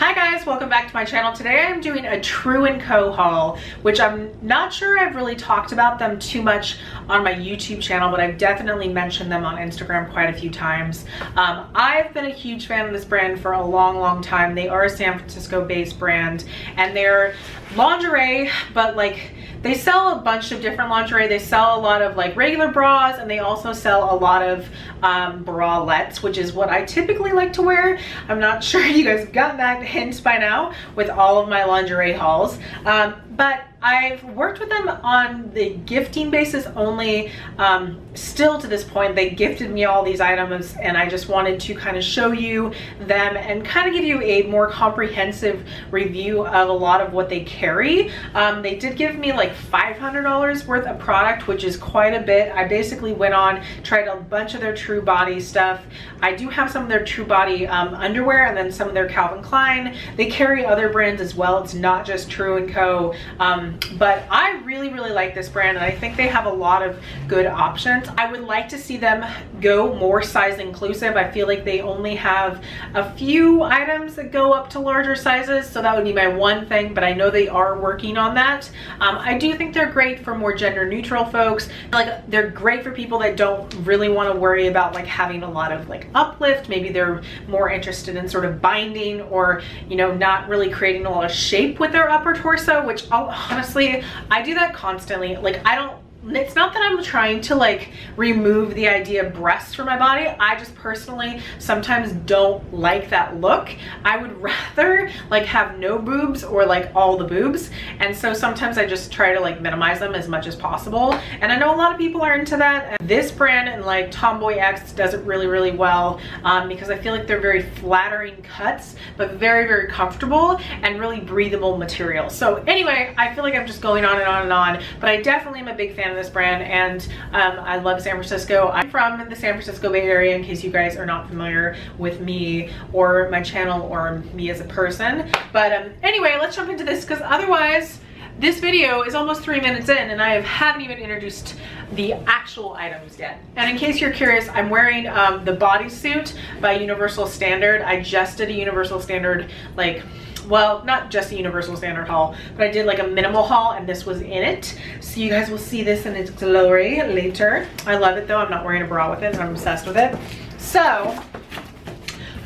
Hi guys, welcome back to my channel. Today I'm doing a True & Co haul, which I'm not sure I've really talked about them too much on my YouTube channel, but I've definitely mentioned them on Instagram quite a few times. Um, I've been a huge fan of this brand for a long, long time. They are a San Francisco based brand and they're lingerie, but like they sell a bunch of different lingerie. They sell a lot of like regular bras and they also sell a lot of um, bralettes, which is what I typically like to wear. I'm not sure you guys got that hint by now with all of my lingerie hauls. Um, but I've worked with them on the gifting basis only. Um, still to this point, they gifted me all these items and I just wanted to kind of show you them and kind of give you a more comprehensive review of a lot of what they carry. Um, they did give me like $500 worth of product, which is quite a bit. I basically went on, tried a bunch of their True Body stuff. I do have some of their True Body um, underwear and then some of their Calvin Klein. They carry other brands as well. It's not just True & Co. Um, but I really, really like this brand and I think they have a lot of good options. I would like to see them go more size inclusive. I feel like they only have a few items that go up to larger sizes. So that would be my one thing, but I know they are working on that. Um, I do think they're great for more gender neutral folks. Like they're great for people that don't really want to worry about like having a lot of like uplift. Maybe they're more interested in sort of binding or, you know, not really creating a lot of shape with their upper torso, which I'll honestly, I do that constantly. Like I don't it's not that I'm trying to like remove the idea of breasts from my body. I just personally sometimes don't like that look. I would rather like have no boobs or like all the boobs. And so sometimes I just try to like minimize them as much as possible. And I know a lot of people are into that. This brand and like Tomboy X does it really, really well um, because I feel like they're very flattering cuts, but very, very comfortable and really breathable material. So anyway, I feel like I'm just going on and on and on, but I definitely am a big fan fan of this brand and um, I love San Francisco. I'm from the San Francisco Bay Area in case you guys are not familiar with me or my channel or me as a person. But um, anyway, let's jump into this because otherwise this video is almost three minutes in and I haven't even introduced the actual items yet. And in case you're curious, I'm wearing um, the bodysuit by Universal Standard. I just did a Universal Standard like well, not just a universal standard haul, but I did like a minimal haul and this was in it. So you guys will see this in its glory later. I love it though. I'm not wearing a bra with it and I'm obsessed with it. So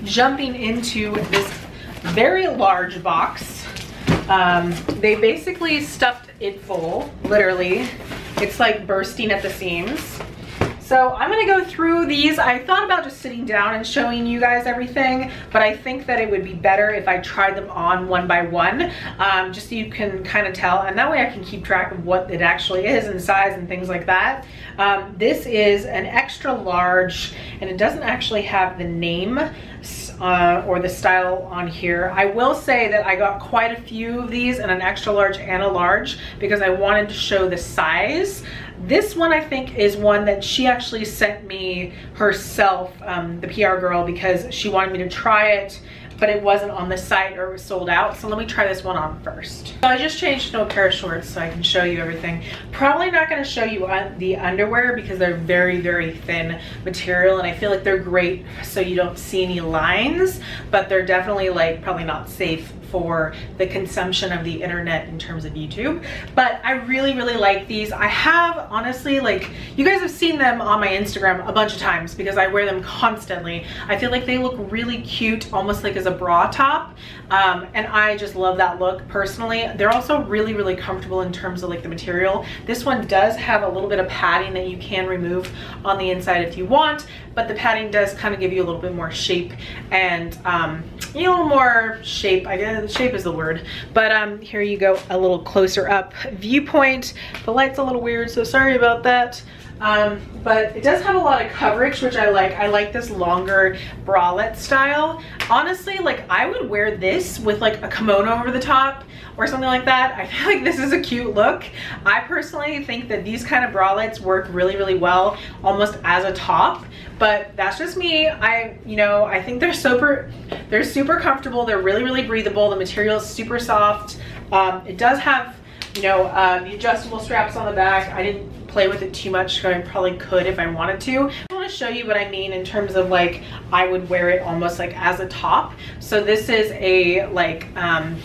jumping into this very large box, um, they basically stuffed it full, literally. It's like bursting at the seams. So I'm gonna go through these. I thought about just sitting down and showing you guys everything, but I think that it would be better if I tried them on one by one, um, just so you can kind of tell, and that way I can keep track of what it actually is and size and things like that. Um, this is an extra large, and it doesn't actually have the name uh, or the style on here. I will say that I got quite a few of these in an extra large and a large because I wanted to show the size. This one I think is one that she actually sent me herself, um, the PR girl, because she wanted me to try it but it wasn't on the site or it was sold out. So let me try this one on first. So I just changed to a pair of shorts so I can show you everything. Probably not gonna show you the underwear because they're very, very thin material and I feel like they're great so you don't see any lines, but they're definitely like probably not safe for the consumption of the internet in terms of YouTube. But I really, really like these. I have honestly, like, you guys have seen them on my Instagram a bunch of times because I wear them constantly. I feel like they look really cute, almost like as a bra top. Um, and I just love that look personally. They're also really, really comfortable in terms of like the material. This one does have a little bit of padding that you can remove on the inside if you want, but the padding does kind of give you a little bit more shape and um, you know, a little more shape, I guess shape is the word. But um, here you go, a little closer up viewpoint. The light's a little weird, so sorry about that. Um, but it does have a lot of coverage, which I like. I like this longer bralette style. Honestly, like I would wear this with like a kimono over the top or something like that. I feel like this is a cute look. I personally think that these kind of bralettes work really, really well almost as a top, but that's just me. I, you know, I think they're super, they're super comfortable. They're really, really breathable. The material is super soft. Um, it does have, you know, um, the adjustable straps on the back. I didn't play with it too much, I probably could if I wanted to. I want to show you what I mean in terms of like, I would wear it almost like as a top. So this is a like, um,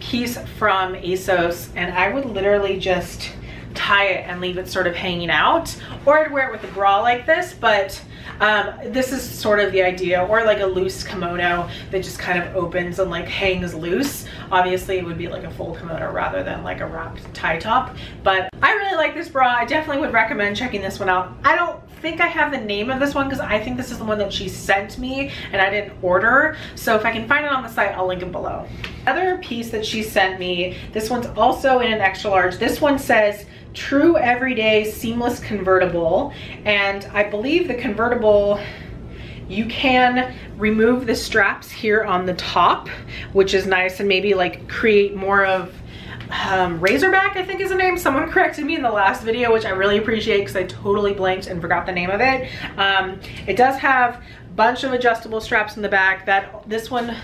piece from ASOS and I would literally just tie it and leave it sort of hanging out or I'd wear it with a bra like this but um, this is sort of the idea or like a loose kimono that just kind of opens and like hangs loose. Obviously it would be like a full kimono rather than like a wrapped tie top but I really like this bra. I definitely would recommend checking this one out. I don't think I have the name of this one because I think this is the one that she sent me and I didn't order. So if I can find it on the site, I'll link it below. Other piece that she sent me, this one's also in an extra large. This one says true everyday seamless convertible. And I believe the convertible you can remove the straps here on the top, which is nice and maybe like create more of um, Racerback, I think is the name. Someone corrected me in the last video, which I really appreciate because I totally blanked and forgot the name of it. Um, it does have a bunch of adjustable straps in the back. That This one,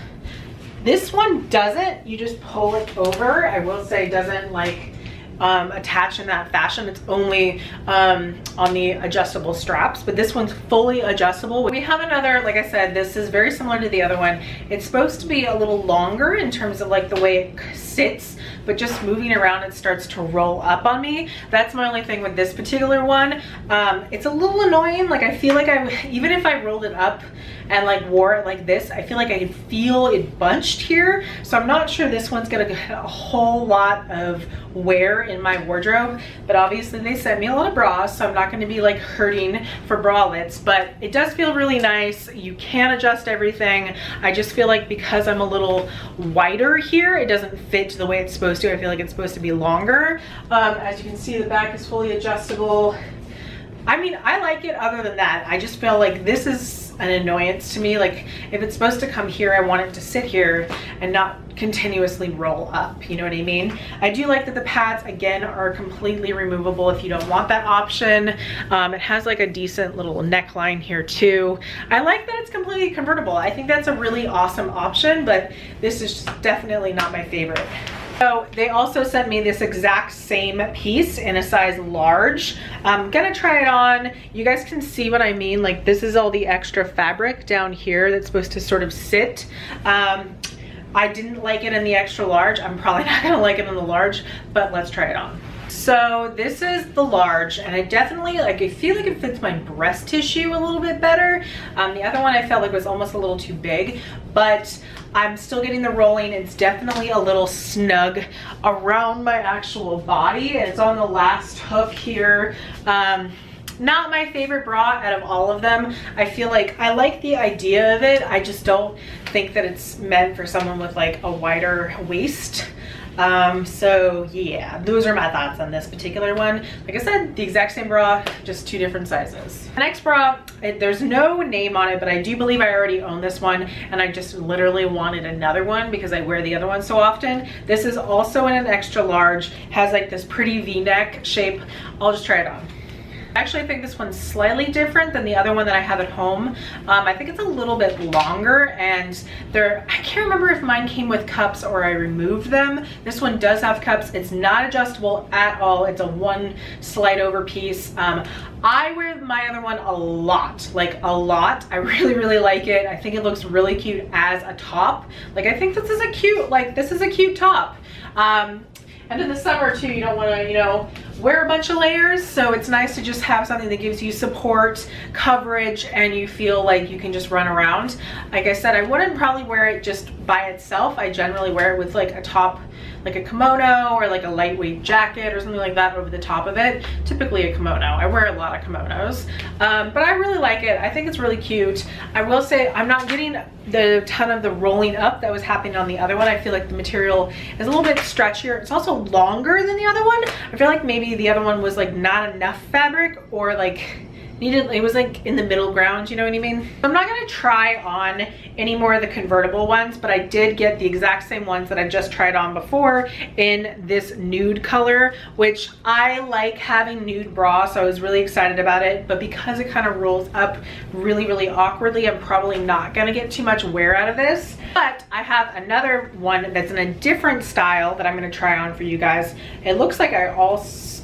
this one doesn't. You just pull it over. I will say doesn't like um, attach in that fashion. It's only um, on the adjustable straps, but this one's fully adjustable. We have another, like I said, this is very similar to the other one. It's supposed to be a little longer in terms of like the way it sits but just moving around it starts to roll up on me. That's my only thing with this particular one. Um, it's a little annoying. Like I feel like I, even if I rolled it up and like wore it like this, I feel like I could feel it bunched here. So I'm not sure this one's gonna get a whole lot of wear in my wardrobe, but obviously they sent me a lot of bras, so I'm not gonna be like hurting for bralettes, but it does feel really nice. You can adjust everything. I just feel like because I'm a little wider here, it doesn't fit the way it's supposed to. I feel like it's supposed to be longer. Um, as you can see, the back is fully adjustable. I mean, I like it other than that. I just feel like this is an annoyance to me. Like if it's supposed to come here, I want it to sit here and not continuously roll up. You know what I mean? I do like that the pads again are completely removable if you don't want that option. Um, it has like a decent little neckline here too. I like that it's completely convertible. I think that's a really awesome option, but this is definitely not my favorite. So they also sent me this exact same piece in a size large. I'm gonna try it on. You guys can see what I mean. Like this is all the extra fabric down here that's supposed to sort of sit. Um, I didn't like it in the extra large. I'm probably not gonna like it in the large, but let's try it on. So this is the large and I definitely like I feel like it fits my breast tissue a little bit better. Um, the other one I felt like was almost a little too big, but I'm still getting the rolling. It's definitely a little snug around my actual body. It's on the last hook here. Um, not my favorite bra out of all of them. I feel like I like the idea of it. I just don't think that it's meant for someone with like a wider waist. Um, so yeah, those are my thoughts on this particular one. Like I said, the exact same bra, just two different sizes. The next bra, it, there's no name on it, but I do believe I already own this one and I just literally wanted another one because I wear the other one so often. This is also in an extra large, has like this pretty V-neck shape. I'll just try it on. I actually think this one's slightly different than the other one that I have at home. Um, I think it's a little bit longer and there, I can't remember if mine came with cups or I removed them. This one does have cups. It's not adjustable at all. It's a one slide over piece. Um, I wear my other one a lot, like a lot. I really, really like it. I think it looks really cute as a top. Like I think this is a cute, like this is a cute top. Um, and in the summer too, you don't wanna, you know, wear a bunch of layers. So it's nice to just have something that gives you support, coverage, and you feel like you can just run around. Like I said, I wouldn't probably wear it just by itself. I generally wear it with like a top like a kimono or like a lightweight jacket or something like that over the top of it. Typically a kimono. I wear a lot of kimonos, um, but I really like it. I think it's really cute. I will say I'm not getting the ton of the rolling up that was happening on the other one. I feel like the material is a little bit stretchier. It's also longer than the other one. I feel like maybe the other one was like not enough fabric or like needed, it was like in the middle ground, you know what I mean? I'm not gonna try on any more of the convertible ones, but I did get the exact same ones that I just tried on before in this nude color, which I like having nude bra, so I was really excited about it. But because it kind of rolls up really, really awkwardly, I'm probably not gonna get too much wear out of this. But I have another one that's in a different style that I'm gonna try on for you guys. It looks like I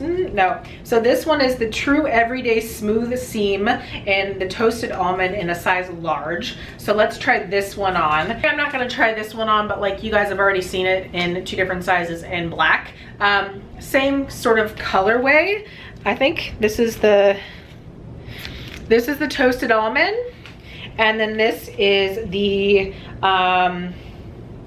Mm, no. So this one is the True Everyday Smooth Seam and the Toasted Almond in a size large. So let's try this one on. I'm not gonna try this one on, but like you guys have already seen it in two different sizes in black. Um, same sort of colorway. I think this is the, this is the Toasted Almond. And then this is the, um,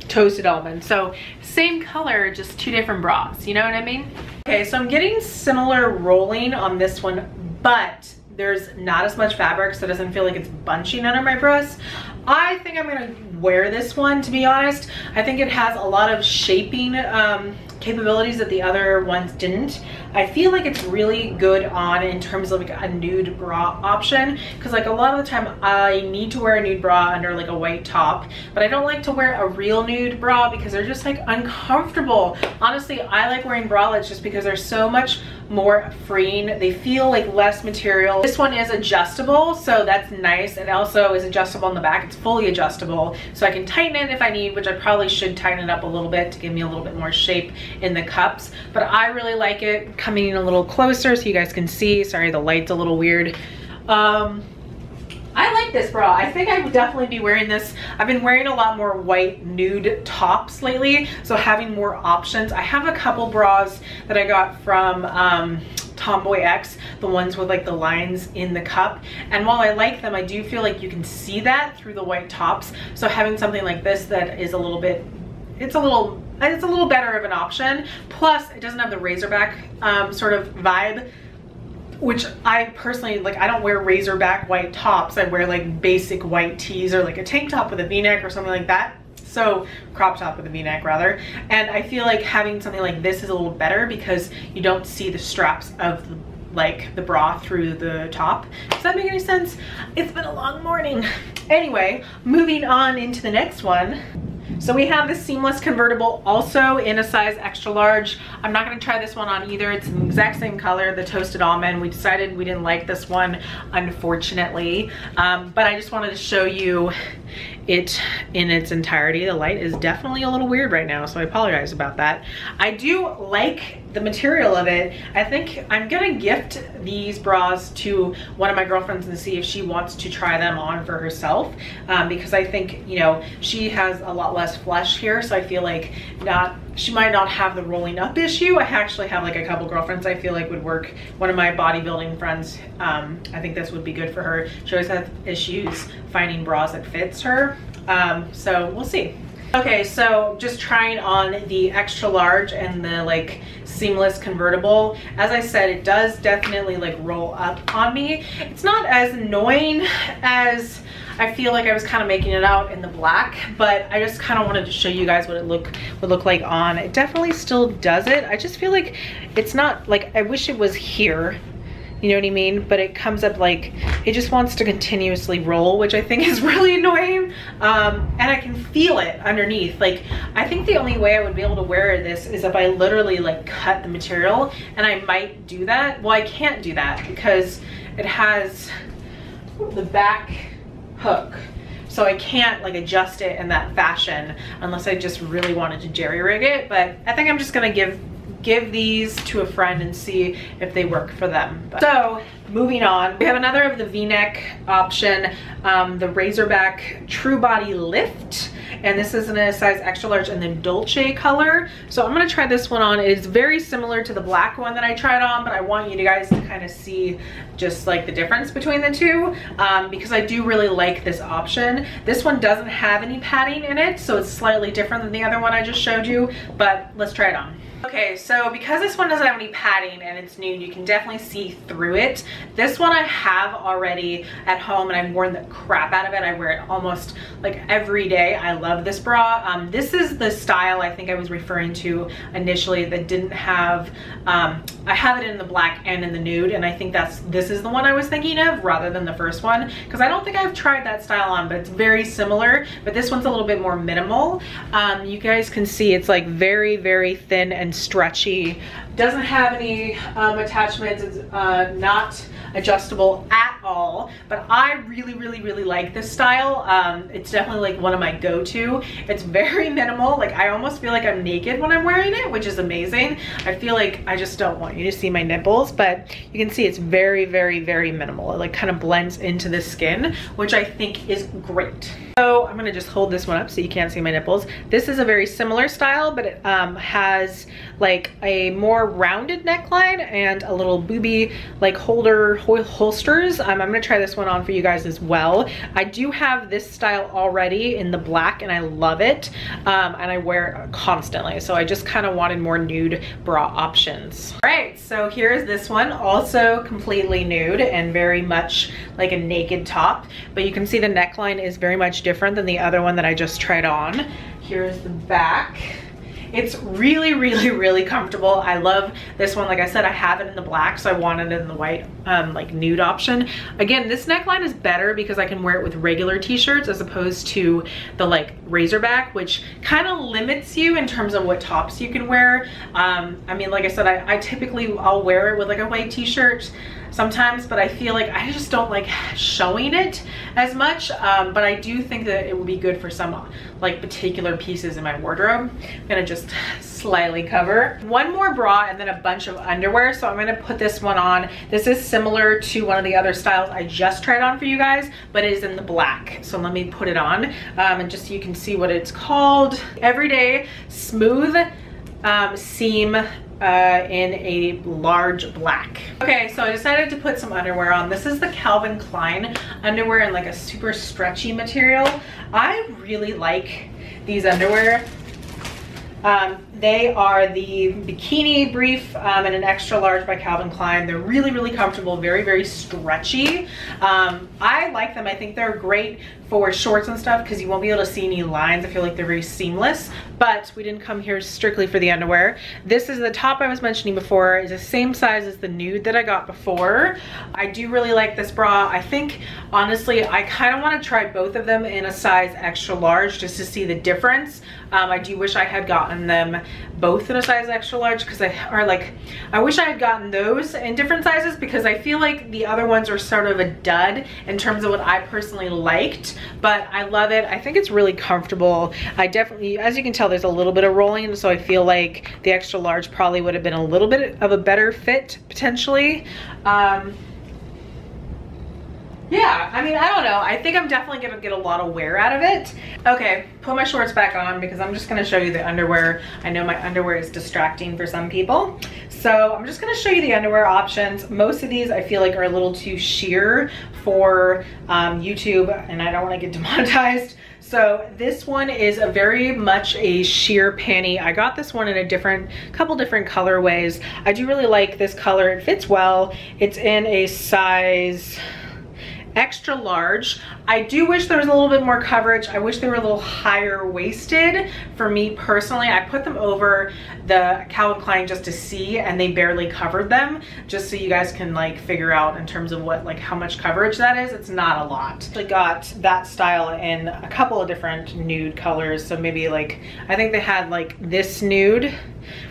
toasted almond. So same color, just two different bras, you know what I mean? Okay, so I'm getting similar rolling on this one, but there's not as much fabric so it doesn't feel like it's bunching under my breasts. I think I'm gonna wear this one to be honest. I think it has a lot of shaping um, capabilities that the other ones didn't. I feel like it's really good on in terms of like a nude bra option because like a lot of the time I need to wear a nude bra under like a white top but I don't like to wear a real nude bra because they're just like uncomfortable. Honestly, I like wearing bralettes just because they're so much more freeing. They feel like less material. This one is adjustable, so that's nice. and also is adjustable on the back. It's fully adjustable, so I can tighten it if I need, which I probably should tighten it up a little bit to give me a little bit more shape in the cups. But I really like it coming in a little closer so you guys can see. Sorry, the light's a little weird. Um, I like this bra. I think I would definitely be wearing this. I've been wearing a lot more white nude tops lately, so having more options. I have a couple bras that I got from um, Tomboy X, the ones with like the lines in the cup. And while I like them, I do feel like you can see that through the white tops. So having something like this that is a little bit, it's a little, it's a little better of an option. Plus, it doesn't have the racerback um, sort of vibe which I personally, like I don't wear racerback white tops. I wear like basic white tees or like a tank top with a v-neck or something like that. So crop top with a v-neck rather. And I feel like having something like this is a little better because you don't see the straps of the like the bra through the top. Does that make any sense? It's been a long morning. Anyway, moving on into the next one. So we have the seamless convertible also in a size extra large. I'm not gonna try this one on either. It's the exact same color, the toasted almond. We decided we didn't like this one, unfortunately. Um, but I just wanted to show you it in its entirety. The light is definitely a little weird right now, so I apologize about that. I do like the material of it. I think I'm gonna gift these bras to one of my girlfriends and see if she wants to try them on for herself um, because I think, you know, she has a lot less flesh here, so I feel like not she might not have the rolling up issue. I actually have like a couple girlfriends I feel like would work. One of my bodybuilding friends, um, I think this would be good for her. She always has issues finding bras that fits her. Um, so we'll see. Okay, so just trying on the extra large and the like seamless convertible. As I said, it does definitely like roll up on me. It's not as annoying as I feel like I was kind of making it out in the black, but I just kind of wanted to show you guys what it look would look like on. It definitely still does it. I just feel like it's not like, I wish it was here you know what I mean? But it comes up like, it just wants to continuously roll, which I think is really annoying. Um, and I can feel it underneath. Like, I think the only way I would be able to wear this is if I literally like cut the material and I might do that. Well, I can't do that because it has the back hook. So I can't like adjust it in that fashion unless I just really wanted to jerry rig it. But I think I'm just gonna give give these to a friend and see if they work for them. But, so moving on, we have another of the v-neck option, um, the Racerback True Body Lift. And this is in a size extra large in the Dolce color. So I'm gonna try this one on. It is very similar to the black one that I tried on, but I want you guys to kind of see just like the difference between the two um, because I do really like this option. This one doesn't have any padding in it, so it's slightly different than the other one I just showed you, but let's try it on. Okay, so because this one doesn't have any padding and it's nude, you can definitely see through it. This one I have already at home and I've worn the crap out of it. I wear it almost like every day. I love this bra. Um, this is the style I think I was referring to initially that didn't have, um, I have it in the black and in the nude and I think that's, this is the one I was thinking of rather than the first one because I don't think I've tried that style on, but it's very similar, but this one's a little bit more minimal. Um, you guys can see it's like very, very thin and stretchy. Doesn't have any um, attachments, it's uh, not adjustable at all, but I really, really, really like this style. Um, it's definitely like one of my go-to. It's very minimal. Like I almost feel like I'm naked when I'm wearing it, which is amazing. I feel like I just don't want you to see my nipples, but you can see it's very, very, very minimal. It like kind of blends into the skin, which I think is great. So I'm gonna just hold this one up so you can't see my nipples. This is a very similar style, but it um, has like a more rounded neckline and a little booby like holder hol holsters. Um, I'm gonna try this one on for you guys as well. I do have this style already in the black and I love it. Um, and I wear it constantly. So I just kind of wanted more nude bra options. All right, so here's this one, also completely nude and very much like a naked top. But you can see the neckline is very much different than the other one that I just tried on. Here's the back. It's really, really, really comfortable. I love this one. Like I said, I have it in the black, so I wanted it in the white, um, like nude option. Again, this neckline is better because I can wear it with regular t-shirts as opposed to the like racerback, which kind of limits you in terms of what tops you can wear. Um, I mean, like I said, I, I typically, I'll wear it with like a white t-shirt sometimes, but I feel like I just don't like showing it as much. Um, but I do think that it would be good for some like particular pieces in my wardrobe. I'm gonna just slightly cover. One more bra and then a bunch of underwear. So I'm gonna put this one on. This is similar to one of the other styles I just tried on for you guys, but it is in the black. So let me put it on um, and just so you can see what it's called. Everyday Smooth um, Seam uh, in a large black. Okay, so I decided to put some underwear on. This is the Calvin Klein underwear in like a super stretchy material. I really like these underwear. Um, they are the bikini brief um, and an extra large by Calvin Klein. They're really, really comfortable, very, very stretchy. Um, I like them. I think they're great for shorts and stuff because you won't be able to see any lines. I feel like they're very seamless, but we didn't come here strictly for the underwear. This is the top I was mentioning before. It's the same size as the nude that I got before. I do really like this bra. I think, honestly, I kind of want to try both of them in a size extra large just to see the difference. Um, I do wish I had gotten them both in a size extra large because I are like I wish I had gotten those in different sizes because I feel like the other ones are sort of a dud in terms of what I personally liked but I love it. I think it's really comfortable. I definitely as you can tell there's a little bit of rolling so I feel like the extra large probably would have been a little bit of a better fit potentially. Um, yeah, I mean, I don't know. I think I'm definitely gonna get a lot of wear out of it. Okay, put my shorts back on because I'm just gonna show you the underwear. I know my underwear is distracting for some people. So I'm just gonna show you the underwear options. Most of these I feel like are a little too sheer for um, YouTube and I don't wanna get demonetized. So this one is a very much a sheer panty. I got this one in a different, couple different colorways. I do really like this color. It fits well. It's in a size, extra large. I do wish there was a little bit more coverage. I wish they were a little higher waisted for me personally. I put them over the Calvin Klein just to see and they barely covered them just so you guys can like figure out in terms of what like how much coverage that is. It's not a lot. I got that style in a couple of different nude colors. So maybe like, I think they had like this nude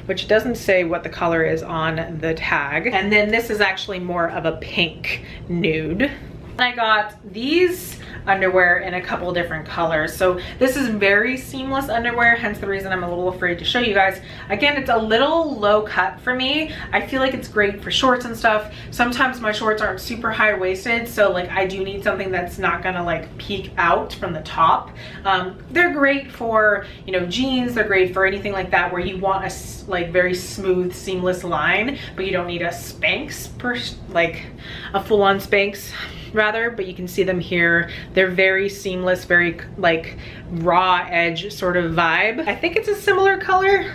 which doesn't say what the color is on the tag. And then this is actually more of a pink nude. I got these underwear in a couple different colors. So this is very seamless underwear, hence the reason I'm a little afraid to show you guys. Again, it's a little low cut for me. I feel like it's great for shorts and stuff. Sometimes my shorts aren't super high waisted, so like I do need something that's not gonna like peek out from the top. Um, they're great for, you know, jeans, they're great for anything like that where you want a like very smooth, seamless line, but you don't need a Spanx, per, like a full-on Spanx rather, but you can see them here. They're very seamless, very like raw edge sort of vibe. I think it's a similar color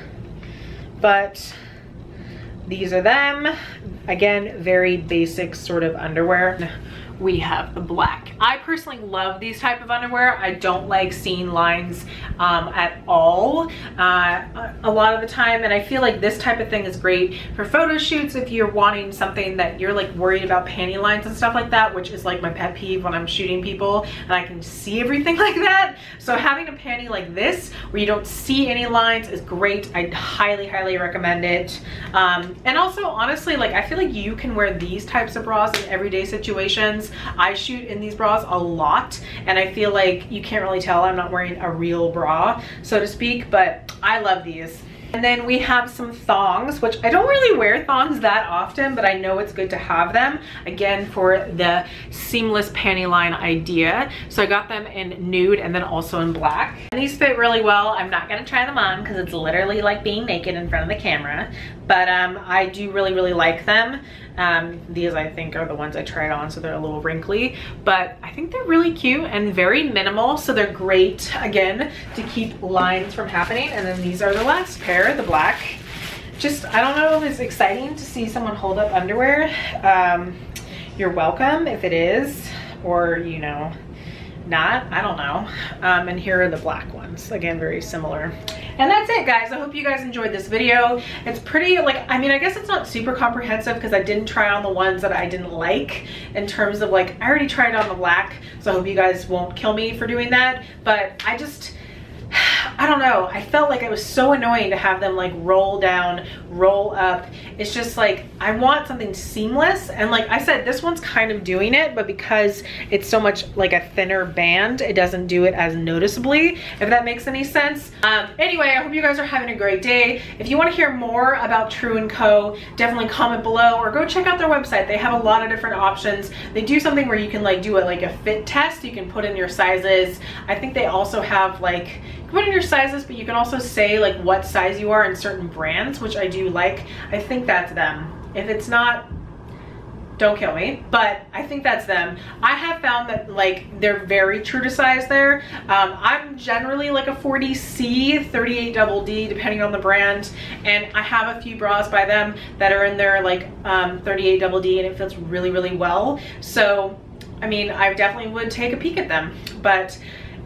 but these are them. Again, very basic sort of underwear we have the black. I personally love these type of underwear. I don't like seeing lines um, at all uh, a lot of the time and I feel like this type of thing is great for photo shoots if you're wanting something that you're like worried about panty lines and stuff like that which is like my pet peeve when I'm shooting people and I can see everything like that. So having a panty like this where you don't see any lines is great. I highly highly recommend it. Um, and also honestly like I feel like you can wear these types of bras in everyday situations I shoot in these bras a lot and I feel like you can't really tell I'm not wearing a real bra, so to speak, but I love these. And then we have some thongs, which I don't really wear thongs that often, but I know it's good to have them, again, for the seamless panty line idea. So I got them in nude and then also in black. And these fit really well. I'm not gonna try them on because it's literally like being naked in front of the camera, but um, I do really, really like them. Um, these I think are the ones I tried on so they're a little wrinkly but I think they're really cute and very minimal so they're great again to keep lines from happening and then these are the last pair the black just I don't know if it's exciting to see someone hold up underwear um, you're welcome if it is or you know not I don't know um, and here are the black ones again very similar and that's it guys. I hope you guys enjoyed this video. It's pretty like, I mean, I guess it's not super comprehensive because I didn't try on the ones that I didn't like in terms of like, I already tried on the black. So I hope you guys won't kill me for doing that. But I just, I don't know. I felt like it was so annoying to have them like roll down, roll up. It's just like, I want something seamless. And like I said, this one's kind of doing it, but because it's so much like a thinner band, it doesn't do it as noticeably, if that makes any sense. Um, anyway, I hope you guys are having a great day. If you wanna hear more about True & Co, definitely comment below or go check out their website. They have a lot of different options. They do something where you can like do it like a fit test. You can put in your sizes. I think they also have like, put in your sizes, but you can also say like what size you are in certain brands, which I do like. I think that's them. If it's not, don't kill me, but I think that's them. I have found that like they're very true to size there. Um, I'm generally like a 40C, 38 double D, depending on the brand. And I have a few bras by them that are in there like um, 38 double D and it fits really, really well. So, I mean, I definitely would take a peek at them, but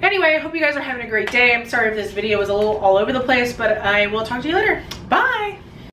Anyway, I hope you guys are having a great day. I'm sorry if this video was a little all over the place, but I will talk to you later. Bye!